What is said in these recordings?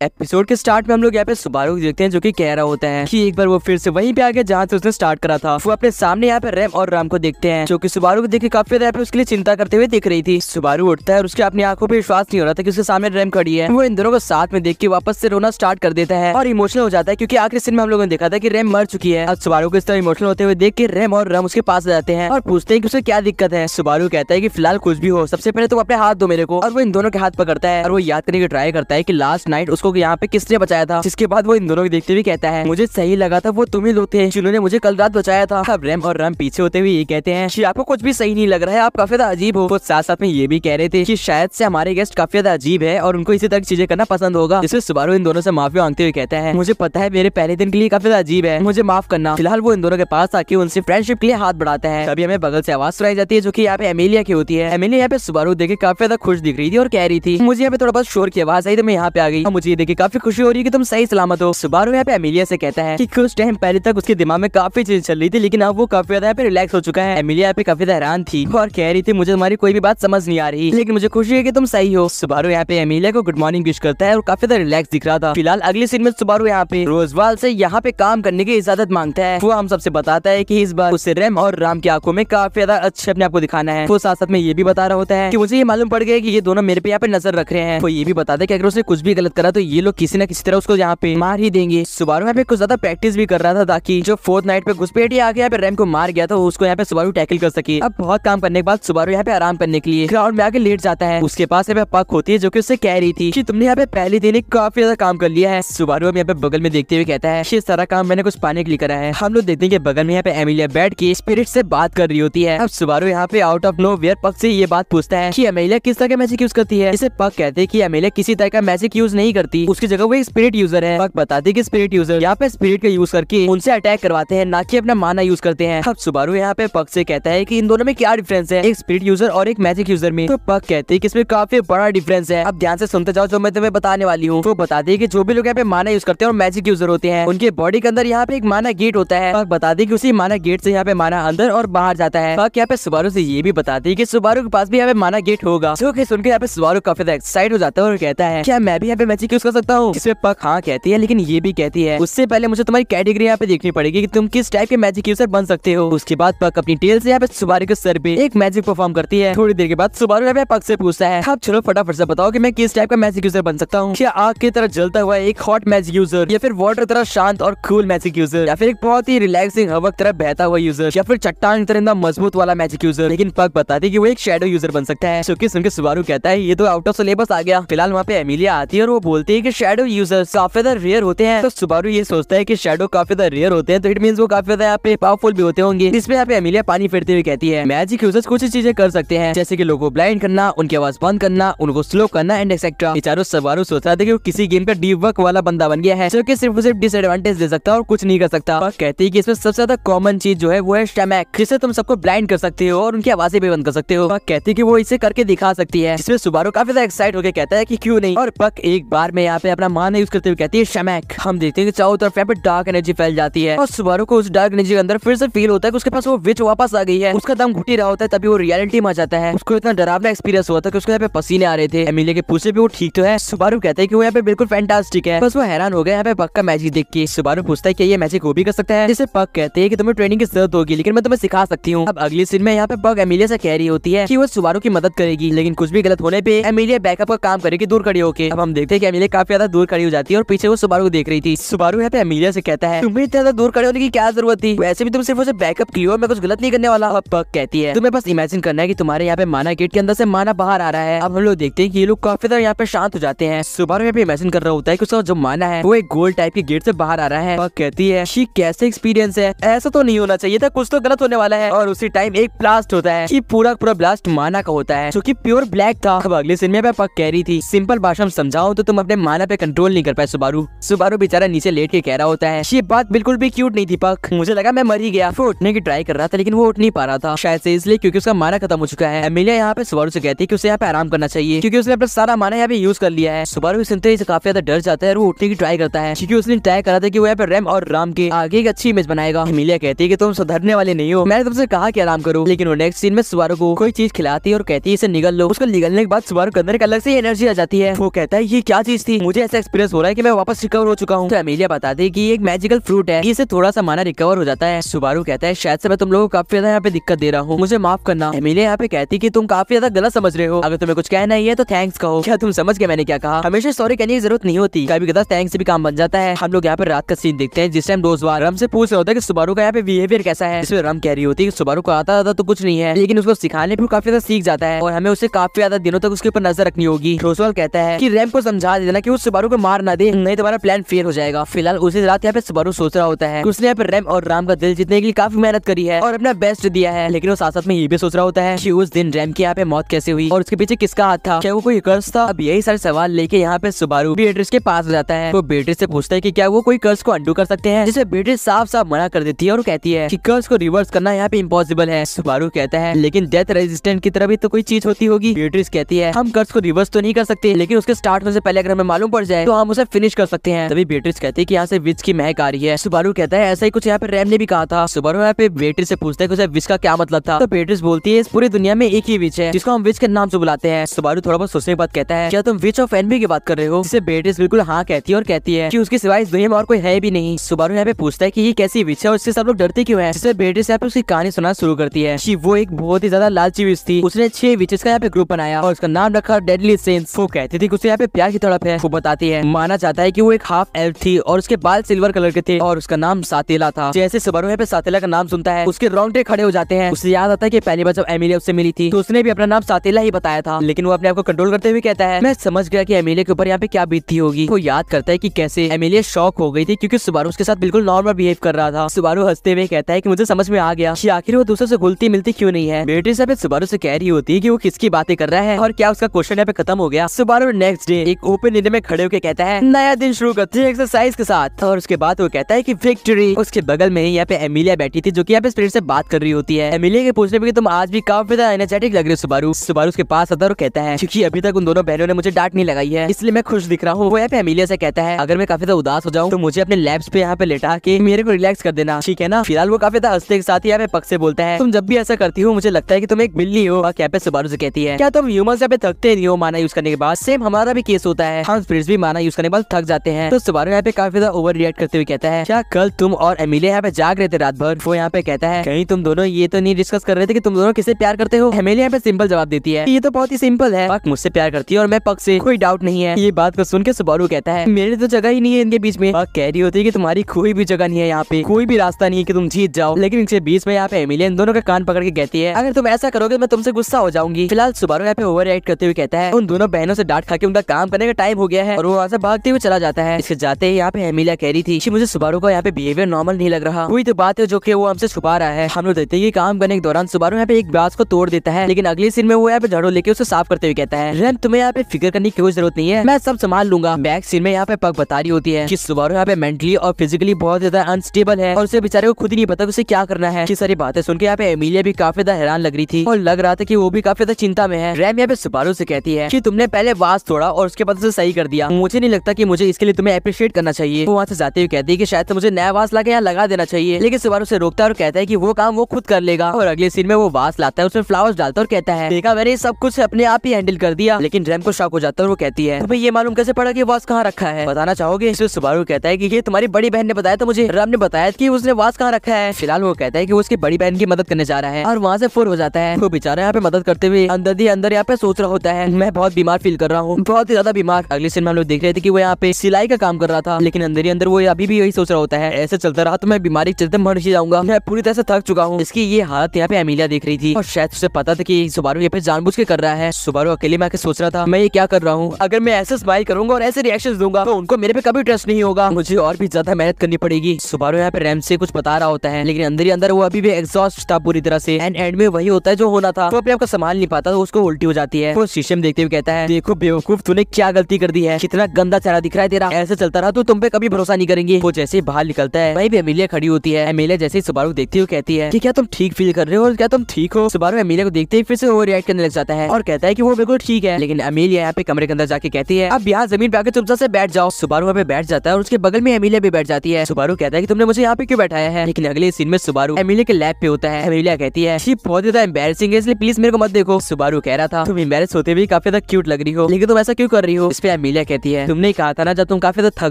Episode के start में हम लोग यहाँ पे सुबारू को देखते हैं, जो कि कह रहा होता है कि एक बार वो फिर से वहीं पे आ गया जहाँ से उसने स्टार्ट करा था, वो अपने सामने यहाँ पे रैम और राम को देखते हैं, जो कि सुबारू को देख के काफ़ी ज़्यादा उसके लिए चिंता करते हुए दिख रही थी। सुबारू उठता है और उसके अपनी आँखों पर विश्वास नहीं हो रहा था कि उसके सामने रैम खड़ी है। वो इन दोनों को साथ में देख के वापस से रोना स्टार्ट कर देता है और इमोशनल हो जाता है, क्योंकि आखिरी सीन में हम लोगों ने देखा था की रैम मर चुकी है। और सुबारू को इस तरह इमोशनल होते हुए देख के रैम और राम उसके पास जाते हैं और पूछते हैं की उसे क्या दिक्कत है। सुबारू कहता है की फ़िलहाल कुछ भी हो, सबसे पहले तो अपने हाथ दो मेरे को और वो इन दोनों के हाथ पकड़ता है और वो याद करने की ट्राई करता है की लास्ट नाइट उसको यहाँ पे किसने बचाया था? जिसके बाद वो इन दोनों को देखते हुए कहता है, मुझे सही लगा था, वो तुम ही लोग थे जिन्होंने मुझे कल रात बचाया था। अब रैम और राम पीछे होते हुए ये कहते हैं कि, आपको कुछ भी सही नहीं लग रहा है, आप काफ़ी ज़्यादा अजीब हो। वो साथ साथ में ये भी कह रहे थे कि, शायद से हमारे गेस्ट काफ़ी ज़्यादा अजीब है और उनको इसी तरह चीज़ें करना पसंद होगा। जिससे सुबारू इन दोनों से माफ़ी मांगते हुए कहता है, मुझे पता है मेरे पहले दिन के लिए काफ़ी अजीब है, मुझे माफ़ करना। फ़िलहाल वो इन दोनों के पास आके उनसे फ्रेंडशिप के लिए हाथ बढ़ाता है। तभी हमें बगल से आवाज़ सुनाई जाती है जो की यहाँ पे एमिलिया की होती है। एमिलिया यहाँ पे सुबारू देखे काफ़ी ज़्यादा खुश दिख रही थी और कह रही थी, मुझे यहाँ पे थोड़ा बहुत शोर की आवाज़ आई तो मैं यहाँ पे आ गई। मुझे ये देखे काफ़ी खुशी हो रही है कि तुम सही सलामत हो। सुबारू यहाँ पे एमिलिया से कहता है कि कुछ टाइम पहले तक उसके दिमाग में काफ़ी चीज़ चल रही थी, लेकिन अब वो काफ़ी ज़्यादा पे रिलैक्स हो चुका है। एमिलिया पे काफ़ी हैरान थी और कह रही थी, मुझे तुम्हारी कोई भी बात समझ नहीं आ रही, लेकिन मुझे खुशी है की तुम सही हो। सुबारू यहाँ पे एमिलिया को गुड मॉर्निंग विश करता है और काफ़ी ज़्यादा रिलैक्स दिख रहा था। फ़िलहाल अगले सीन में सुबारू यहाँ पे रोजवाल से यहाँ पे काम करने की इजाज़त माँगता है। वो हम सबसे बताता है की इस बार उसे रेम और राम की आँखों में काफ़ी ज़्यादा अच्छे अपने आपको दिखाना है। वो साथ साथ में ये भी बता रहा होता है की मुझे ये मालूम पड़ गया की ये दोनों मेरे पे यहाँ पे नज़र रख रहे हैं। वो ये भी बताते की अगर उसने कुछ भी गलत करा तो ये लोग किसी न किसी तरह उसको यहाँ पे मार ही देंगे सुबारू यहाँ पे कुछ ज़्यादा प्रैक्टिस भी कर रहा था ताकि जो फोर्थ नाइट पे घुसपैठी आके यहाँ पे रैम को मार गया था उसको यहाँ पे सुबारू टैकल कर सके अब बहुत काम करने के बाद सुबारू यहाँ पे आराम करने के लिए ग्राउंड में आके लेट जाता है उसके पास यहाँ पे पक होती है जो की उससे कह रही थी कि तुमने यहाँ पे पहले दिन काफ़ी ज़्यादा काम कर लिया है सुबारू यहाँ पे बगल में देखते हुए कहता है ये सारा काम मैंने कुछ पाने के लिए करा है हम लोग देखते हैं कि बगल में यहाँ पे एमिलिया बैठ के स्पिरिट से बात कर रही होती है अब सुबारू यहाँ पे आउट ऑफ़ नो वेयर पक से ये बात पूछता है कि अमेलिया किस तरह का मैजिक यूज़ करती है इसे पक कहते हैं कि अमेलिया किसी तरह का मैजिक यूज़ नहीं करती उसकी जगह वो एक स्पिरिट यूज़र है। पक बताते कि स्पिरिट यूज़र यहाँ पे स्पिरिट का यूज़ करके उनसे अटैक करवाते हैं, ना कि अपना माना यूज़ करते हैं। अब सुबारू यहाँ पे पक से कहता है की इन दोनों में क्या डिफरेंस है? एक स्पिरिट यूज़र और एक मैजिक यूज़र में। तो पक कहते हैं कि इसमें काफ़ी बड़ा डिफरेंस है। अब ध्यान से सुनते जाओ जो मैं तुम्हें बताने वाली हूँ। वो बता दी कि जो भी लोग यहाँ पे माना यूज़ करते हैं और मैजिक यूज़र होते हैं, उनके बॉडी के अंदर यहाँ पे एक माना गेट होता है। बता दी की उसी माना गेट से यहाँ पे माना अंदर और बाहर जाता है। पक यहाँ पे सुबारू से ये भी बता दी की सुबारू के पास भी यहाँ पे माना गेट होगा। सुनकर यहाँ पे सुबारू काफ़ी एक्साइट हो जाता है और कहता है, क्या मैं भी यहाँ पे मैजिक यूज़ कर सकता हूँ। इसमें पक हाँ कहती है, लेकिन ये भी कहती है, उससे पहले मुझे तुम्हारी कैटेगरी यहाँ पे देखनी पड़ेगी कि तुम किस टाइप के मैजिक यूज़र बन सकते हो। उसके बाद पक अपनी टेल से यहाँ पे सुबारू के सर पे एक मैजिक परफॉर्म करती है। थोड़ी देर के बाद सुबारू यहाँ पे पक से पूछता है अब चलो फटाफट से बताओ की मैं किस टाइप का मैजिक यूज़र बन सकता हूँ? क्या आग की तरह जलता हुआ एक हॉट मैजिक यूज़र या फिर वाटर तरह शांत और कूल मैजिक यूज़र या फिर एक बहुत ही रिलैक्सिंग हवा तरह बहता हुआ यूज़र या फिर चट्टान की तरह मज़बूत वाला मैजिक यूज़र लेकिन पक बताती की वो एक शेडो यूज़र बन सकता है। सुबारू कहता है, ये तो आउट ऑफ़ सिलेबस आ गया। फ़िलहाल वहाँ पे एमिलिया आती है और वो बोलती है की शेडो यूज़र काफ़ी ज़्यादा रेयर होते हैं। तो सुबारू ये सोचता है की शेडो काफ़ी ज़्यादा रेयर होते हैं तो इट मीन वो काफ़ी ज़्यादा यहाँ पे पावरफुल भी होते होंगे। जिसपे यहाँ पे एमिलिया पानी फेरते हुए कहती है मैजिक यूज़र्स कुछ चीज़ें कर सकते हैं, जैसे की लोगों को ब्लाइंड करना, उनकी आवाज़ बंद करना, उनको स्लो करना एंड एक्सेट्रा चारों सवारों सोच रहा था कि वो किसी गेम का डीप वर्क वाला बंदा बन गया है, जो की सिर्फ़ सिर्फ़ डिसएडवांटेज दे सकता है और कुछ नहीं कर सकता। और कहती है की इसमें सबसे ज़्यादा कॉमन चीज़ जो है, वो है स्टेमैक जिससे तुम सबको ब्लाइंड कर सकते हो और उनकी आवाज़ें भी बंद कर सकते हो। कहती है की वो इसे करके दिखा सकती है इसमें सुबारो काफ़ी ज़्यादा एक्साइट होकर कहता है की क्यों नहीं? और पक एक बार में यहाँ पे अपना मान यूज़ करते हुए कहती है, शमैक, हम देखते हैं चारों तरफ़ यहाँ पे डार्क एनर्जी फैल जाती है और सुबारो को उस डार्क एनर्जी के अंदर फिर से फील होता है कि उसके पास वो विच वापस आ गई है। उसका दम घुटी रहा होता है, तभी वो रियलिटी में जाता है। उसको इतना डरावना एक्सपीरियंस हुआ था कि उसको यहाँ पे पसीने आ रहे थे। एमिले के पूछे भी वो ठीक तो है। सुबारू कहते हैं कि वो यहाँ पे बिल्कुल फैंटास्टिक है। बस वो हैरान हो गया यहाँ पे पक का मैजिक देख के। सुबारू पूछता है कि ये मैजिक वो भी कर सकता है? जिसे पक कहते हैं कि तुम्हें ट्रेनिंग की ज़रूरत होगी, लेकिन मैं तुम्हें सिखा सकती हूँ। अब अगली सीन में यहाँ पे पग एमिलिया से कह रही होती है कि वो सुबारू की मदद करेगी, लेकिन कुछ भी गलत होने पे एमिलिया बैकअप का काम करेगी, दूर खड़ी होकर अब हम देखते हैं कि काफ़ी ज़्यादा दूर खड़ी हो जाती है और पीछे वो सुबारू को देख रही थी। सुबारू यहाँ पे एमिलिया से कहता है, तुम्हें इतना दूर खड़े होने की क्या ज़रूरत थी? वैसे भी तुम सिर्फ़ उसे बैकअप की और मैं कुछ गलत नहीं करने वाला। अब पक कहती है, तुम्हें बस इमेजिन करना है की तुम्हारे यहाँ पे माना गेट के अंदर से माना बाहर आ रहा है। अब हम लोग देखते हैं कि ये लोग काफ़ी ज़्यादा यहाँ पे शांत हो जाते हैं। सुबारू यहाँ पे इमेजिन कर रहा होता है कि उसका जो माना है, वो एक गोल्ड टाइप के गेट से बाहर आ रहा है। पक कहती है, शी, कैसे एक्सपीरियंस है? ऐसा तो नहीं होना चाहिए था, कुछ तो गलत होने वाला है। और उसी टाइम एक ब्लास्ट होता है, कि पूरा पूरा ब्लास्ट माना का होता है, जो कि प्योर ब्लैक था। अब अगले सीन में पक कह रही थी सिंपल भाषा में समझाओ तो तुम अपने माना पे कंट्रोल नहीं कर पाए सुबारू सुबारू बेचारा नीचे लेट के कह रहा होता है। ये बात बिल्कुल भी क्यूट नहीं थी, पक। मुझे लगा मैं मर ही गया। वो उठने की ट्राई कर रहा था, लेकिन वो उठ नहीं पा रहा था। शायद से इसलिए क्योंकि उसका माना खत्म हो चुका है। एमिलिया यहाँ पे सुबारू से कहती है कि उसे यहाँ पे आराम करना चाहिए, क्योंकि उसने अपना सारा माना यहाँ पे यूज़ कर लिया है। सुबारू सुनते ही काफ़ी ज़्यादा डर जाता है और वो उठने की ट्राई करता है, क्योंकि उसने ट्राई करा था कि वो यहाँ पे रैम और राम के आगे एक अच्छी इमेज बनाएगा। एमिलिया कहती है की तुम सुधरने वाले नहीं हो। मैंने तुमसे कहा कि आराम करो, लेकिन वो नेक्स्ट सीन में सुबारू को कोई चीज़ खिलाती है और कहती है इसे निगल लो। उसको निगलने के बाद सुबारू के अंदर एक अलग से एनर्जी आ जाती है। वो कहता है, ये क्या चीज़ थी। मुझे ऐसा एक्सपीरियंस हो रहा है की मैं वापस रिकवर हो चुका हूँ। तो अमीलिया बताती की एक मैजिकल फ्रूट है। इसे थोड़ा सा माना रिकवर हो जाता है। सुबारू कहता है, शायद से मैं तुम लोगों को काफ़ी ज़्यादा यहाँ पे दिक्कत दे रहा हूँ। मुझे माफ़ करना। एमिलिया यहाँ पे कहती की, तुम काफ़ी ज़्यादा गलत समझ रहे हो। अगर तुम्हें कुछ कहना ही है तो थैंक्स कहो। क्या तुम समझ गए मैंने क्या कहा? हमेशा सॉरी कहने की ज़रूरत नहीं होती। कभी कदा थैंक्स भी काम बन जाता है। हम लोग यहाँ पे रात का सीन देखते हैं, जिस टाइम रोज बार रम से पूछ रहा होता है की सुबारू का यहाँ पे बिहेवियर कैसा है। जिसमें रम कह रही होती है सुबारू को आता था तो कुछ नहीं है, लेकिन उसको सिखाने पर काफ़ी ज़्यादा सीख जाता है और हमें उसे काफ़ी ज़्यादा दिनों तक उसके ऊपर नज़र रखनी होगी। रोजवाल कहता है की रैम को समझा देना की उस सुबारू को मार ना दे, नहीं तुम्हारा प्लान फेल हो जाएगा। फ़िलहाल उसी रात यहाँ पे सुबारू सोच रहा होता है। उसने यहाँ पे रैम और राम का दिल जीतने के लिए काफ़ी मेहनत करी है और अपना बेस्ट दिया है। लेकिन वो साथ साथ में ये भी सोच रहा होता है कि उस दिन रैम की यहाँ पे मौत कैसे हुई और उसके पीछे किसका हाथ था। क्या वो कोई कर्ज था? अब यही सारे सवाल लेके यहाँ पे सुबारू बेट्रिस के पास जाता है। वो बेट्रिस से पूछता है की क्या वो कोई कर्ज को अंडू कर सकते हैं? जिसे बेट्रिस साफ़ साफ़ मना कर देती है और कहती है की कर्ज को रिवर्स करना यहाँ पे इम्पॉसिबल है। सुबारू कहता है, लेकिन डेथ रेजिस्टेंट की तरह भी तो कोई चीज़ होती होगी? बेट्रिस कहती है, हम कर्ज को रिवर्स तो नहीं कर सकते, लेकिन उसके स्टार्ट होने से पहले अगर हमें मालूम पड़ जाए तो हम उसे फिनिश कर सकते हैं। तभी बेट्रिस कहती है की यहाँ से विच की महक आ रही है। सुबारू कहता है, ऐसा ही कुछ यहाँ पे रैम ने भी कहा था। सुबारू यहाँ पे बेट्रिस से पूछता है विच का क्या मतलब था। तो बेट्रिस बोलती है, इस पूरी दुनिया में एक ही विच है, जिसको हम विच के नाम से बुलाते हैं। सुबारू थोड़ा बहुत सोचने के बाद कहता है, क्या तुम विच ऑफ़ एनबी की बात कर रहे हो? जिसे बेट्रिस बिल्कुल हाँ कहती है और कहती है कि उसके सिवाय इस दुनिया में और कोई है भी नहीं। सुबारू यहाँ पे पूछता है की ये कैसी विच है और इससे सब लोग डरते क्यों है? जिससे बेट्रिस यहाँ पे उसकी कहानी सुना शुरू करती है वो एक बहुत ही ज़्यादा लालची विच थी। उसने छह विचेस का यहाँ पे ग्रुप बनाया और उसका नाम रखा डेडली सेंस वो कहती थी उसे यहाँ पे प्यार की तड़प है। वो बताती है। माना जाता है की वो एक हाफ़ एल्फ थी और उसके बाल सिल्वर कलर के थे और उसका नाम सातेला था। जैसे सुबारू यहाँ पे सातेला का नाम सुनता है, उसके रोंगटे खड़े हो जाते हैं। उसे याद आता है की पहली बार जब एमिलिया उससे मिली थी तो उसने भी अपना नाम सातेला ही बताया था। लेकिन वो अपने आप को कंट्रोल करते हुए कहता है, मैं समझ गया कि एमिलिया के ऊपर यहाँ पे क्या बीतती होगी। वो याद करता है की कैसे एमिलिया शॉक हो गई थी, क्यूँकी सुबारू उसके साथ बिल्कुल नॉर्मल बिहेव कर रहा था। सुबारू हँसते हुए कहता है की मुझे समझ में आ गया कि आखिर वो दूसरे से घुलती मिलती क्यों नहीं है। बेटी से सुबारू से कह रही होती है कि वो किसकी बातें कर रहा है और क्या उसका क्वेश्चन यहाँ पे खत्म हो गया। सुबारू नेक्स्ट डे एक ओपन इंडिया में खड़े होकर कहता है, नया दिन शुरू करते हैं एक्सरसाइज के साथ. और उसके बाद वो कहता है कि विक्ट्री उसके बगल में ही यहाँ पे एमिलिया बैठी थी, जो कि यहाँ पे स्पिरिट से बात कर रही होती है। एमिलिया के पूछने पे तुम आज भी काफ़ी ज़्यादा एनर्जेटिक लग रहे हो सुबारू सुबारू उसके पास आता और कहता है, क्योंकि अभी तक उन दोनों बहनों ने मुझे डांट नहीं लगाई है, इसलिए मैं खुश दिख रहा हूँ। वो यहाँ पे एमिलिया से कहता है, अगर मैं काफ़ी ज़्यादा उदास हो जाऊँ तो मुझे अपने लैब्स पे यहाँ पे लेटा के मेरे को रिलैक्स कर देना। ठीक है ना? फ़िलहाल वो काफ़ी ज़्यादा हँसते के साथ ही यहाँ पे पक से बोलता है, तुम जब भी ऐसा करती हो, मुझे लगता है की तुम एक बिल्ली हो। और क्या पे सुबारू से कहती है, क्या तुम ह्यूमन पे थकते नहीं हो? माना यूज़ करने के बाद सेम हमारा भी केस होता है हम स्पिरिट्स भी माना यूज़ करने के बाद थक जाते हैं। तो सुबारू यहाँ पे काफ़ी ज़्यादा ओवर रिएक्ट करते हुए कहता है, क्या कल तुम और एमिलिया यहाँ पे जाग रहे थे रात भर? वो यहाँ पे कहता है, कहीं तुम दोनों ये तो नहीं डिस्कस कर रहे थे कि तुम दोनों किसे प्यार करते हो? एमिलिया यहाँ पे सिंपल जवाब देती है, ये तो बहुत ही सिंपल है। पक मुझसे प्यार करती है और मैं पक से, कोई डाउट नहीं है। ये बात को सुन के सुबारू कहता है, मेरी तो जगह ही नहीं है इनके बीच में। पक कह रही होती है की तुम्हारी कोई भी जगह नहीं है यहाँ पे। कोई भी रास्ता नहीं है की तुम जीत जाओ। लेकिन इनके बीच में यहाँ पे एमिलिया इन दोनों का कान पकड़ के कहती है, अगर तुम ऐसा करोगे तो मैं तुमसे गुस्सा हो जाऊँगी। फ़िलहाल सुबारू यहाँ पे ओवर करते हुए कहता है, उन दोनों बहनों से डांट खा के उनका काम करने का टाइम हो गया है और वो वहाँ से भागते हुए चला जाता है। इसके जाते ही यहाँ पे एमिलिया कह रही थी मुझे सुबारू का यहाँ पे बिहेवियर नॉर्मल नहीं लग रहा। कोई तो बात है जो कि वो हमसे छुपा रहा है। हम लोग देखते हैं काम करने के दौरान सुबारू यहाँ पे एक बास को तोड़ देता है, लेकिन अगले सीन में वो यहाँ पे झाड़ू लेके उसे साफ़ करते हुए कहता है रैम तुम्हें यहाँ पे फ़िक्र करने की कोई ज़रूरत नहीं है। मैं सब संभाल लूँगा। बैक सीन में यहाँ पे पग बता रही होती है की सुबारू यहाँ पे मेंटली और फिजिकली बहुत ज़्यादा अनस्टेबल है और उसे बेचारे को खुद ही नहीं पता उसे क्या करना है। की सारी बातें सुन के यहाँ पे एमिलिया भी काफ़ी ज़्यादा हैरान लग रही थी और लग रहा था की वो भी काफ़ी ज़्यादा चिंता में है। रैम यहाँ पे सुबारू से कहती है की तुमने पहले वास तोड़ा और उसके बाद उसे सही कर दिया। मुझे नहीं लगता की मुझे इसके लिए तुम्हें अप्रिशिएट करना चाहिए। वो वहाँ से जाते हुए कहती है की शायद मुझे नया वास ला यहाँ लगा देना चाहिए। लेकिन सुबारू से रोकता है और कहता है की वो काम वो खुद कर लेगा। और अगले सीन में वो वास लाता है, उसमें फ्लावर्स डालता है और कहता है, देखा, मैंने सब कुछ अपने आप ही हैंडल कर दिया। लेकिन रैम को शौक हो जाता है वो कहती है, तुम्हें ये मालूम कैसे पड़ा की वास कहाँ रखा है? बताना चाहोगे? इसलिए सुबारू कहता है की ये तुम्हारी बड़ी बहन ने बताया तो मुझे। रैम ने बताया की उसने वास कहाँ रखा है। फ़िलहाल वो कहता है की उसकी बड़ी बहन की मदद करने जा रहा है और वहाँ से फुर हो जाता है। वो बेचारा यहाँ पे मदद करते हुए अंदर ही अंदर यहाँ पे सोच रहा होता है, मैं बहुत बीमार फील कर रहा हूँ। बहुत ही ज़्यादा बीमार। अगले सीन में हम लोग देख रहे थे की वो यहाँ पे सिलाई का काम कर रहा था, लेकिन अंदर ही अंदर वो अभी भी यही सोच रहा होता है, ऐसे चलता रहा तो मैं बीमारी चलते मर ही जाऊँगा। मैं पूरी तरह से थक चुका हूँ। इसकी ये हालत यहाँ पे एमिलिया देख रही थी और शायद उसे पता था की सुबारू यहाँ पे जानबूझ के कर रहा है। सुबारू अकेले में आके सोच रहा था, मैं ये क्या कर रहा हूँ? अगर मैं ऐसे स्माइल करूँगा और ऐसे रिएक्शन दूँगा तो उनको मेरे पे कभी ट्रस्ट नहीं होगा। मुझे और भी ज़्यादा मेहनत करनी पड़ेगी। सुबारू यहाँ पे रैम से कुछ बता रहा होता है, लेकिन अंदर ही अंदर वो अभी भी एग्जॉस्ट था पूरी तरह से। एंड एंड में वही होता है जो होना था। वो अपने आप को संभाल नहीं पाता तो उसको उल्टी हो जाती है। वो शीशे में देखते हुए कहता है, देखो बेवकूफ़, तूने क्या गलती कर दी है। कितना गंदा चेहरा दिख रहा है तेरा। ऐसे चलता रहा तो तुम पे कभी भरोसा नहीं करेंगे। वो जैसे बाहर निकलता है, वही भी अमीलिया खड़ी होती है। अमीलिया जैसे सुबारू देखती हुई कहती है कि क्या तुम ठीक फील कर रहे हो और क्या तुम ठीक हो? सुबारू अमीलिया को देखते ही फिर से वो रिएक्ट करने लग जाता है और कहता है की वो बिल्कुल ठीक है। लेकिन अमीलिया यहाँ पे कमरे के अंदर जाके कहती है, अब यहाँ ज़मीन पे आके चुपचाप से बैठ जाओ। सुबारू वहाँ पे बैठ जाता है और उसके बगल में अमीलिया भी बैठ जाती है। सुबारू कहता है की तुमने मुझे यहाँ पे क्यों बैठाया है? लेकिन अगले सीन में सुबारू अमीलिया के लैब पे होता है। अमीलिया कहती है बहुत ज़्यादा एम्बेसिंग है, इसलिए प्लीज़ मेरे को मत देखो। सुबारू कह रहा था, तुम एम्बेरस होते भी काफ़ी ज़्यादा क्यूट लग रही हो, लेकिन तुम ऐसा क्यों कर रही हो? इस पे अमीलिया कहती है, तुमने कहा था ना जब तुम काफ़ी थक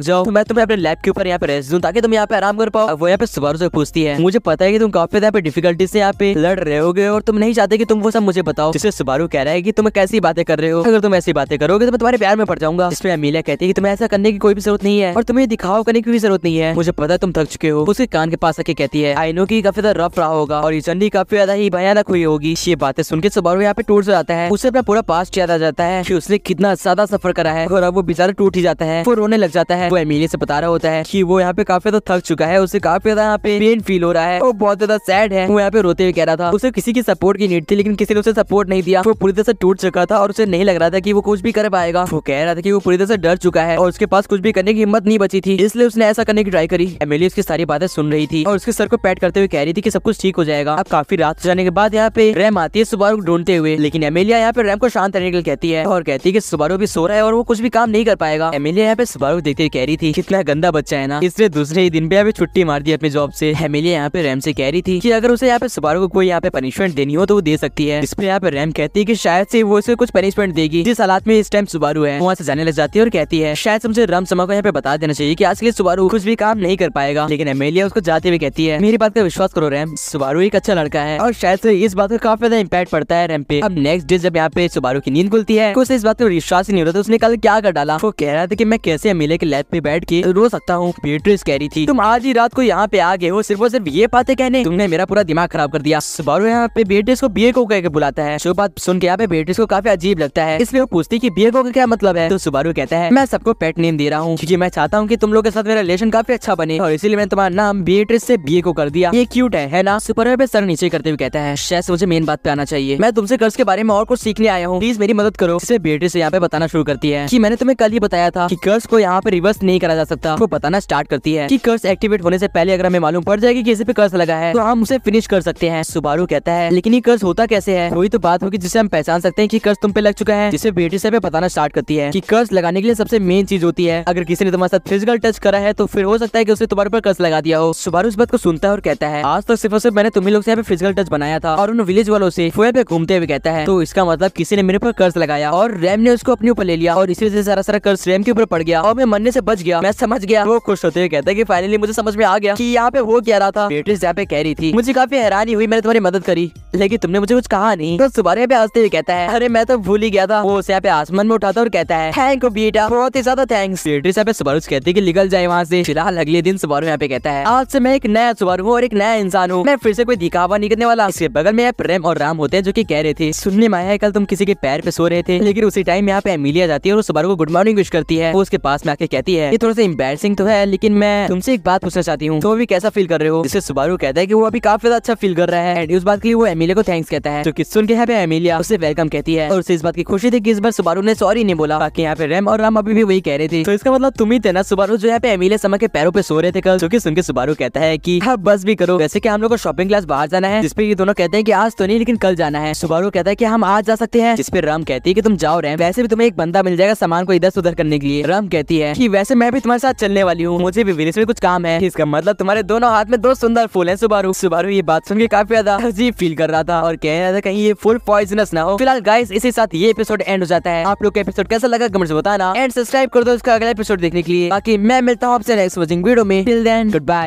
जाओ तो मैं तुम्हें अपने लैब के ऊपर यहाँ पे रेस्ट दूँ ताकि तुम यहाँ पे आराम कर पाओ। वो यहाँ पे सुबारू से पूछती है, मुझे पता है कि तुम काफ़ी ज़्यादा डिफिकल्टी से यहाँ पे लड़ रहे होगे और तुम नहीं चाहते कि तुम वो सब मुझे बताओ। जिससे सुबारू कह रहा है कि, तुम कैसी बातें कर रहे हो? अगर तुम ऐसी बातें करोगे तो मैं तुम्हारे प्यार में पड़ जाऊँगा। इसमें अमीलिया कहती है कि, तुम्हें ऐसा करने की कोई भी ज़रूरत नहीं है और तुम्हें दिखाओ करने की भी ज़रूरत नहीं है। मुझे पता है तुम थक चुके हो। उसके कान के पास आके कहती है आई नो की काफ़ी ज़्यादा रफ रहा होगा और जर्नी काफ़ी ज़्यादा ही भयानक हुई होगी। ये बातें सुन के सुबारू यहाँ पे टूट जाता है। उसे अपना पूरा पास याद आ जाता है कि उसने कितना ज़्यादा सफ़र करा है। और अब वो बेचारा टूट ही जाता है वो रोने लग जाता है। वो एमिलिया से बता रहा होता है कि वो यहाँ पे काफ़ी ज़्यादा थक चुका है, उसे काफ़ी ज़्यादा यहाँ पे पेन फील हो रहा है वो बहुत ज़्यादा सैड है। वो यहाँ पे रोते हुए कह रहा था, उसे किसी की सपोर्ट की नीड थी, लेकिन किसी ने उसे सपोर्ट नहीं दिया। वो पूरी तरह से टूट चुका था और उसे नहीं लग रहा था की वो कुछ भी कर पाएगा। वो कह रहा था की वो पूरी तरह से डर चुका है और उसके पास कुछ भी करने की हिम्मत नहीं बची थी, इसलिए उसने ऐसा करने की ट्राई करी। एमिली उसकी सारी बातें सुन रही थी और उसके सर को पैट करते हुए कह रही थी कि सब कुछ ठीक हो जाएगा। अब काफ़ी रात जाने के बाद यहाँ पे रैम आती है सुबह ढूंढते हुए, लेकिन एमिलिया यहाँ पे रैम को शांत रहने के लिए कहती है और कहती है कि सुबारू भी सो रहा है और वो कुछ भी काम नहीं कर पाएगा। एमिलिया यहाँ पे सुबारू देखते हुए कह रही थी, कितना गंदा बच्चा है ना। इसलिए दूसरे ही दिन पे यहाँ पे छुट्टी मार दी अपने जॉब से। एमिलिया यहाँ पे रैम से कह रही थी कि अगर उसे यहाँ पे सुबारू को कोई यहाँ पे पनिशमेंट देनी हो तो वो दे सकती है। इसपे यहाँ पे रैम कहती है कि शायद से वो उसे कुछ पनिशमेंट देगी। जिस हालात में इस टाइम सुबारू है, वहाँ से जाने लग जाती है और कहती है, शायद मुझे रम समा को यहाँ पे बता देना चाहिए की आज के लिए सुबारू कुछ भी काम नहीं कर पाएगा। लेकिन एमेलिया उसको जाते हुए कहती है, मेरी बात का विश्वास करो रैम सुबारू एक अच्छा लड़का है और शायद से इस बात का काफ़ी ज़्यादा इम्पैक्ट पड़ता है रैम पे। अब नेक्स्ट डे जब यहाँ पे सुबारू की नींद खुलती है उसे इस बात का विश्वास ही नहीं होता उसने कल क्या कर डाला। वो कह रहा था कि मैं कैसे एमिले के लैब पे बैठ के रो सकता हूँ। बेट्रिस कह रही थी। तुम आज ही रात को यहाँ पे आ गए हो सिर्फ़ और सिर्फ़ ये बातें कहने। तुमने मेरा पूरा दिमाग खराब कर दिया। सुबारू यहाँ पे बेट्रिस को बीए को कह के बुलाता है। जो बात सुन के यहाँ पे बेट्रिस को काफ़ी अजीब लगता है। इसलिए वो पूछती की बीए को क्या मतलब है? तो सुबारू कहता है मैं सबको पेट नेम दे रहा हूँ क्योंकि मैं चाहता हूँ की तुम लोग के साथ मेरा रिलेशन काफ़ी अच्छा बने। और इसीलिए मैंने तुम्हारा नाम बेट्रिस से बीए को कर दिया। ये क्यूट है, ना? सुपर पे सर नीचे करते हुए कहता है शायद मुझे मेन बात पे आना चाहिए। मैं तुमसे कर्ज के बारे में और कुछ सीखने आया हूँ। प्लीज़ मेरी मदद करो। इसे बेटे से यहाँ पे बताना शुरू करती है कि मैंने तुम्हें कल ही बताया था कि कर्ज को यहाँ पे रिवर्स नहीं करा जा सकता। वो बताना स्टार्ट करती है। कि कर्ज एक्टिवेट होने से पहले अगर हमें मालूम पड़ जाएगी कि इसी पे कर्ज लगा है तो हम उसे फिनिश कर सकते हैं सुबारू कहता है। लेकिन ये कर्ज होता कैसे है? वही तो बात होगी जिसे हम पहचान सकते हैं कि कर्ज तुम पे लग चुका है, जिसे बेटी से बताना स्टार्ट करती है। कि कर्ज लगाने के लिए सबसे मेन चीज़ होती है। अगर किसी ने तुम्हारे साथ फ़िज़िकल टच करा है तो फिर हो सकता है की उसे तुम्हारे पर कर्ज लगा दिया हो। सुबारू इस बात को सुनता है और कहता है, आज तक सिर्फ़ सिर्फ़ मैंने तुम्हें लोग से फ़िज़िकल टच बनाया था और उन विलेज वालों से फुए पे घूमते हुए कहता है तो इसका मतलब किसी ने मेरे पर कर्ज लगाया और रैम ने उसको अपने ऊपर ले लिया और इसी वजह से सारा सारा कर्ज रैम के ऊपर पड़ गया और मैं मरने से बच गया। मैं समझ गया। वो खुश होते हुए कहता है कि फाइनली मुझे समझ में आ गया कि यहाँ पे हो क्या रहा था। बेट्रिस यहाँ पे कह रही थी, मुझे काफ़ी हैरानी हुई, मैंने तुम्हारी मदद करी, लेकिन तुमने मुझे कुछ कहा नहीं। तो सुबह पे हँसते हुए कहता है, अरे मैं तो भूल ही गया था। वो उसे यहाँ पे आसमान में उठाता और कहता है थैंक यू बेटा, बहुत ही ज़्यादा थैंक्स बेट्रिस यहाँ पे सुबारू कहती है कि निकल जाए वहाँ से। फ़िलहाल अगले दिन सुबारू यहाँ पे कहता है, आज से मैं एक नया सुबारू हूँ और एक नया इंसान हूँ। मैं फिर से कोई दिखावा नहीं करने वाला। इसके बगल में प्रेम और राम होते हैं जो की कह रहे थे, सुनने में आया कल तुम किसी के पैर पे सो रहे थे। लेकिन उसी टाइम यहाँ पे एमिलिया जाती है और सुबारू को गुड मॉर्निंग विश करती है। वो उसके पास में आके कहती है, ये थोड़ा सा इम्बेसिंग तो है, लेकिन मैं तुमसे एक बात पूछना चाहती हूँ। तो भी कैसा फील कर रहे हो? जिससे सुबारू कहता है की वो अभी काफ़ी अच्छा फील कर रहा है। एंड उस बात की वो एमिलिया को थैंक्स कहता है तो किस सुन के पे एमिलिया उसे वेलकम कहती है। और उसे इस बात की खुशी थी कि इस बार सुबारू ने सॉरी नहीं बोला। बाकी यहाँ पे रेम और राम अभी भी वही कह रहे थे। तो इसका मतलब तुम ही थे ना, सुबारू जो यहाँ पे एमिलिया समय के पैरों पे सो रहे थे कल, जो की सुन के सुबारू कहता है की हाँ बस भी करो। वैसे की हम लोग को शॉपिंग क्लास बाहर जाना है? जिसपे ये दोनों कहते हैं की आज तो नहीं, लेकिन कल जाना है। सुबारू कहता है की हम आज जा सकते हैं, जिसपे राम कहती है की तुम जाओ रैम वैसे भी तुम्हें एक बंदा मिल जाएगा सामान को इधर उधर करने के लिए। राम कहती है की वैसे मैं भी तुम्हारे साथ चलने वाली हूँ। मुझे भी विदेश में कुछ काम है। इसका मतलब तुम्हारे दोनों हाथ में दो सुंदर फूल है सुबारू सुबारू ये बात सुन के काफ़ी ज़्यादा अजीब फील कर रहा था और कह रहा था कहीं ये फुल पॉइजनस ना हो। फ़िलहाल गाइस इसी साथ ये एपिसोड एंड हो जाता है। आप लोग का एपिसोड कैसा लगा कमेंट बताना। एंड सब्सक्राइब कर दो इसका अगला एपिसोड देखने के लिए। बाकी मैं मिलता हूँ आपसे नेक्स्ट वॉचिंग वीडियो में। Till then good bye